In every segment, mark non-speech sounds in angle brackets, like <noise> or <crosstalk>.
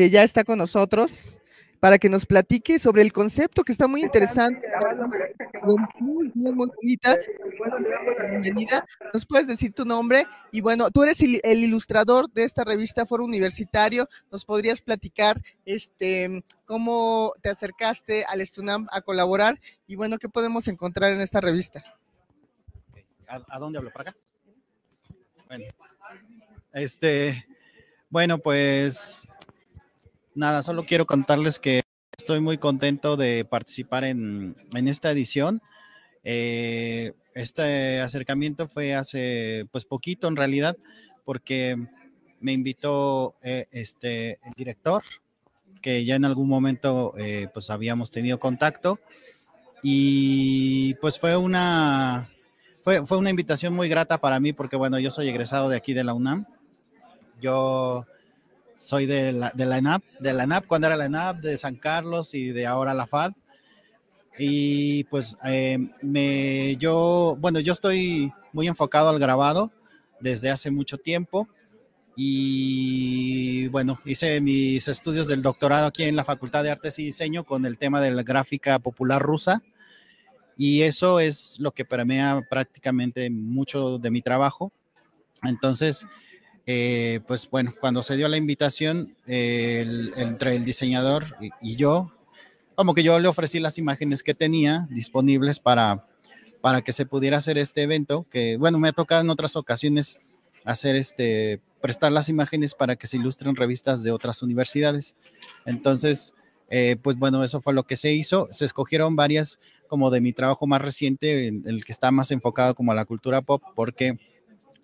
que ya está con nosotros para que nos platique sobre el concepto que está muy interesante, muy, muy, muy bonita. Bienvenida. ¿Nos puedes decir tu nombre? Y bueno, tú eres el, ilustrador de esta revista Foro Universitario. ¿Nos podrías platicar este, cómo te acercaste al Estunam a colaborar? Y bueno, ¿qué podemos encontrar en esta revista? ¿A, dónde hablo? ¿Para acá? Bueno, este, bueno, pues nada, solo quiero contarles que estoy muy contento de participar en, esta edición. Eh, este acercamiento fue hace pues poquito en realidad, porque me invitó eh, este, el director, que ya en algún momento eh, pues habíamos tenido contacto y pues fue una, fue, fue una invitación muy grata para mí porque bueno, yo soy egresado de aquí de la UNAM. Yo soy de la, de la ENAP, de la ENAP cuando era la ENAP, de San Carlos y de ahora la FAD. Y pues eh, me, yo, bueno, yo estoy muy enfocado al grabado desde hace mucho tiempo y bueno, hice mis estudios del doctorado aquí en la Facultad de Artes y Diseño con el tema de la gráfica popular rusa y eso es lo que permea prácticamente mucho de mi trabajo. Entonces, eh, pues bueno, cuando se dio la invitación entre el diseñador y, yo, como que yo le ofrecí las imágenes que tenía disponibles para, para que se pudiera hacer este evento, que bueno, me ha tocado en otras ocasiones hacer este, prestar las imágenes para que se ilustren revistas de otras universidades. Entonces, eh, pues bueno, eso fue lo que se hizo. Se escogieron varias como de mi trabajo más reciente, el que está más enfocado como a la cultura pop, porque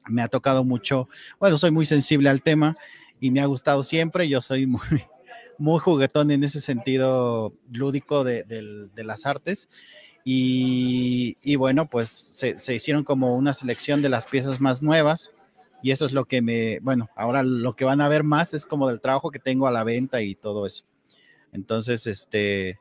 me ha tocado mucho, bueno, soy muy sensible al tema y me ha gustado siempre, yo soy muy, <laughs> muy juguetón en ese sentido lúdico de, las artes. Y, bueno, pues se, se, hicieron como una selección de las piezas más nuevas y eso es lo que me, bueno, ahora lo que van a ver más es como del trabajo que tengo a la venta y todo eso. Entonces, este,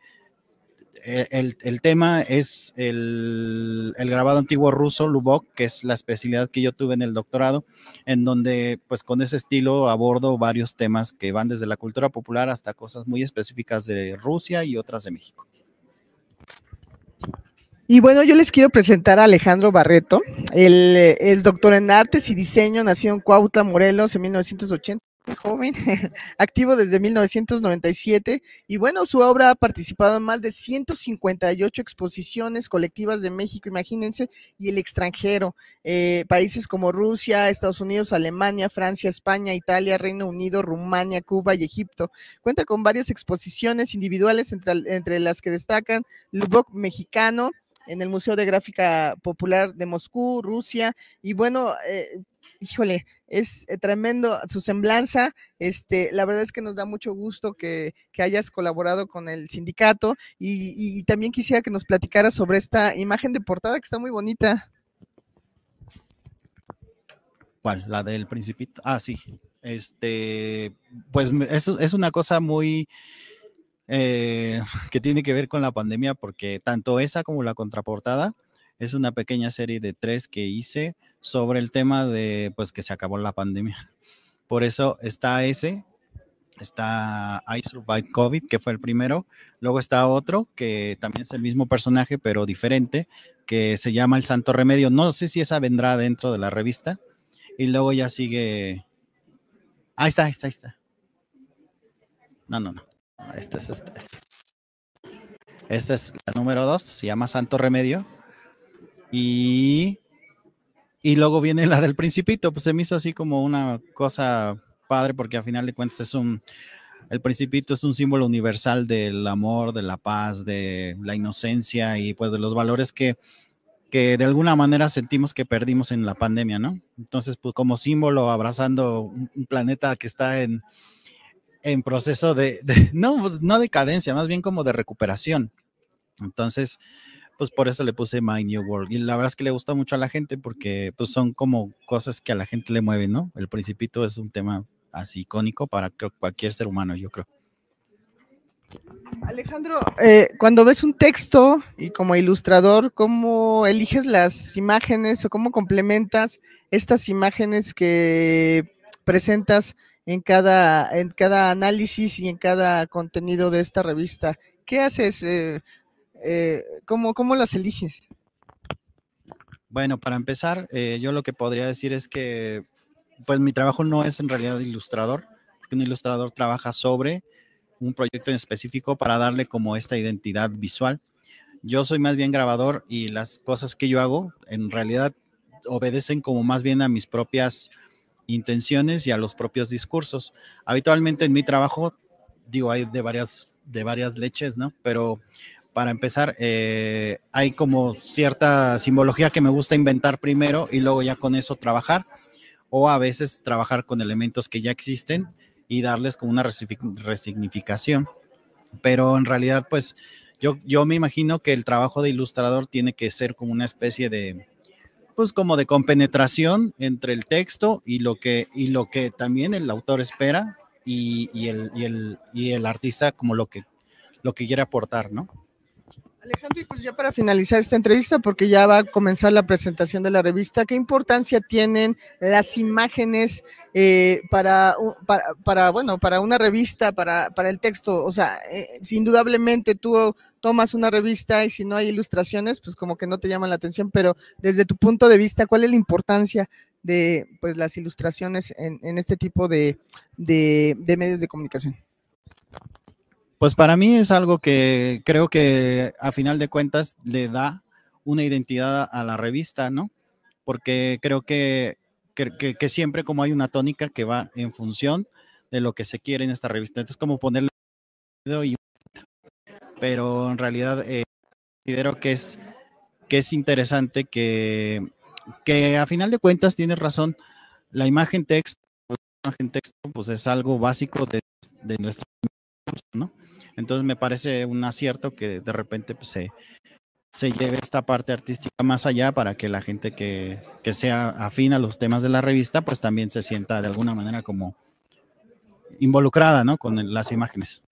eh, el, tema es el, grabado antiguo ruso, Lubok, que es la especialidad que yo tuve en el doctorado, en donde pues con ese estilo abordo varios temas que van desde la cultura popular hasta cosas muy específicas de Rusia y otras de México. Y bueno, yo les quiero presentar a Alejandro Barreto. Él eh, es doctor en artes y diseño, nació en Cuautla, Morelos, en 1980 joven, <laughs> activo desde 1997 y bueno, su obra ha participado en más de 158 exposiciones colectivas de México, imagínense, y el extranjero, eh, países como Rusia, Estados Unidos, Alemania, Francia, España, Italia, Reino Unido, Rumania, Cuba y Egipto. Cuenta con varias exposiciones individuales entre, entre las que destacan Lubok Mexicano, en el Museo de Gráfica Popular de Moscú, Rusia, y bueno, eh, híjole, es eh, tremendo su semblanza. Este, la verdad es que nos da mucho gusto que, hayas colaborado con el sindicato y, también quisiera que nos platicaras sobre esta imagen de portada que está muy bonita. ¿Cuál? La del principito. Ah, sí. Este, pues es, es una cosa muy eh, <laughs> que tiene que ver con la pandemia porque tanto esa como la contraportada es una pequeña serie de tres que hice sobre el tema de pues que se acabó la pandemia. <laughs> Por eso está ese, está I Survived COVID, que fue el primero. Luego está otro, que también es el mismo personaje, pero diferente, que se llama El Santo Remedio. No sé si esa vendrá dentro de la revista. Y luego ya sigue. Ahí está, ahí está, ahí está. No, no, no. Esta es, esta, esta. esta es la número dos, se llama Santo Remedio. Y y luego viene la del principito, pues se me hizo así como una cosa padre porque a final de cuentas es un, el principito es un símbolo universal del amor, de la paz, de la inocencia y pues de los valores que, que de alguna manera sentimos que perdimos en la pandemia, ¿no? Entonces, pues como símbolo, abrazando un, planeta que está en, en proceso de, <laughs> no, pues, no decadencia, más bien como de recuperación. Entonces, pues por eso le puse My New World. Y la verdad es que le gusta mucho a la gente porque pues son como cosas que a la gente le mueven, ¿no? El Principito es un tema así icónico para cualquier ser humano, yo creo. Alejandro, eh, cuando ves un texto y como ilustrador, ¿cómo eliges las imágenes o cómo complementas estas imágenes que presentas en cada, en cada análisis y en cada contenido de esta revista. ¿Qué haces? Eh, eh, ¿cómo, ¿Cómo las eliges? Bueno, para empezar, eh, yo lo que podría decir es que, pues mi trabajo no es en realidad ilustrador, porque un ilustrador trabaja sobre un proyecto en específico para darle como esta identidad visual. Yo soy más bien grabador y las cosas que yo hago en realidad obedecen como más bien a mis propias intenciones y a los propios discursos. Habitualmente en mi trabajo, digo, hay de varias, de varias leches, ¿no? Pero para empezar, eh, hay como cierta simbología que me gusta inventar primero y luego ya con eso trabajar, o a veces trabajar con elementos que ya existen y darles como una resignificación. Pero en realidad, pues yo, me imagino que el trabajo de ilustrador tiene que ser como una especie de, pues como de compenetración entre el texto y lo que, y lo que también el autor espera y, el, y, el, y el artista como lo que, lo que quiere aportar, ¿no? Alejandro, y pues ya para finalizar esta entrevista, porque ya va a comenzar la presentación de la revista, ¿qué importancia tienen las imágenes eh, para, bueno, para una revista, para, para el texto? O sea, eh, indudablemente tú tomas una revista y si no hay ilustraciones, pues como que no te llaman la atención, pero desde tu punto de vista, ¿cuál es la importancia de pues las ilustraciones en, en este tipo de, de, de medios de comunicación? Pues para mí es algo que creo que a final de cuentas le da una identidad a la revista, ¿no? Porque creo que, que, siempre como hay una tónica que va en función de lo que se quiere en esta revista. Entonces, como ponerle y pero en realidad eh, considero que es, que es interesante que, que a final de cuentas tienes razón, la imagen texto, la imagen texto pues es algo básico de, de nuestra, ¿no? Entonces me parece un acierto que de repente pues, se, se lleve esta parte artística más allá para que la gente que, que, sea afín a los temas de la revista, pues también se sienta de alguna manera como involucrada, ¿no? Con las imágenes.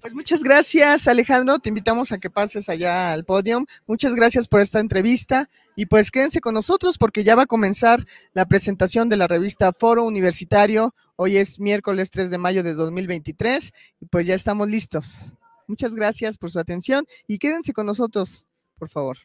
Pues muchas gracias, Alejandro. Te invitamos a que pases allá al podio. Muchas gracias por esta entrevista y pues quédense con nosotros porque ya va a comenzar la presentación de la revista Foro Universitario. Hoy es miércoles 3 de mayo de 2023 y pues ya estamos listos. Muchas gracias por su atención y quédense con nosotros, por favor.